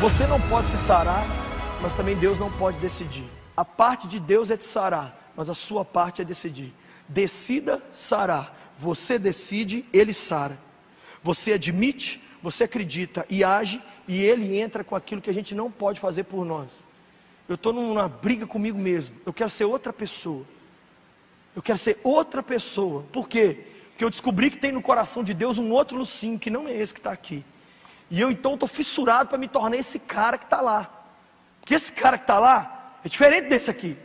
Você não pode se sarar, mas também Deus não pode decidir. A parte de Deus é te sarar, mas a sua parte é decidir. Decida sarar. Você decide, ele sara. Você admite, você acredita e age, e ele entra com aquilo que a gente não pode fazer por nós. Eu estou numa briga comigo mesmo. Eu quero ser outra pessoa. Eu quero ser outra pessoa. Por quê? Porque eu descobri que tem no coração de Deus um outro Lucinho, que não é esse que está aqui. E eu então estou fissurado para me tornar esse cara que está lá. Porque esse cara que está lá é diferente desse aqui.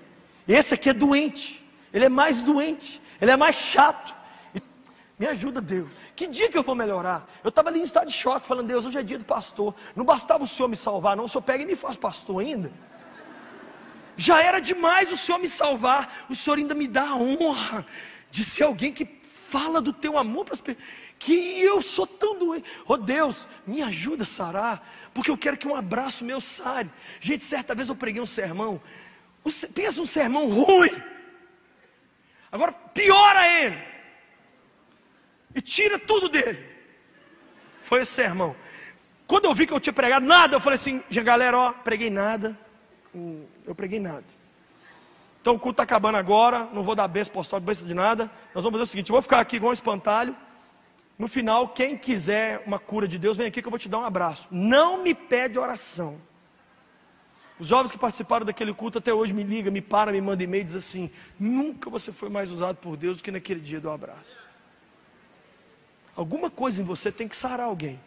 Esse aqui é doente. Ele é mais doente. Ele é mais chato. Me ajuda, Deus. Que dia que eu vou melhorar? Eu estava ali em estado de choque, falando, Deus, hoje é dia do pastor. Não bastava o Senhor me salvar, não. O Senhor pega e me faz pastor ainda. Já era demais o Senhor me salvar. O Senhor ainda me dá a honra de ser alguém que fala do teu amor para as pessoas. Que eu sou tão doente. Oh Deus, me ajuda a sarar. Porque eu quero que um abraço meu sare. Gente, certa vez eu preguei um sermão. Pensa um sermão ruim. Agora piora ele e tira tudo dele. Foi esse sermão. Quando eu vi que eu tinha pregado nada, eu falei assim, galera, ó, preguei nada. Eu preguei nada. Então o culto está acabando agora, não vou dar beijo apostólico, beijo de nada. Nós vamos fazer o seguinte, eu vou ficar aqui igual um espantalho. No final, quem quiser uma cura de Deus, vem aqui que eu vou te dar um abraço. Não me pede oração. Os jovens que participaram daquele culto até hoje me ligam, me param, me mandam e-mail e assim: nunca você foi mais usado por Deus do que naquele dia do abraço. Alguma coisa em você tem que sarar alguém.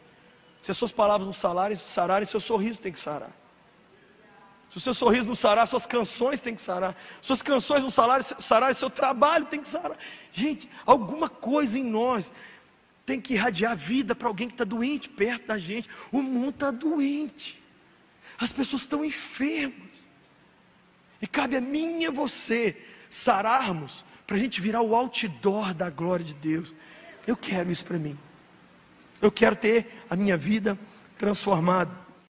Se as suas palavras não sararem, sararem seu sorriso tem que sarar. Se o seu sorriso não sarar, suas canções têm que sarar. Suas canções não sararem, sararem seu trabalho tem que sarar. Gente, alguma coisa em nós tem que irradiar vida para alguém que está doente perto da gente. O mundo está doente. As pessoas estão enfermas. E cabe a mim e a você sararmos para a gente virar o outdoor da glória de Deus. Eu quero isso para mim. Eu quero ter a minha vida transformada.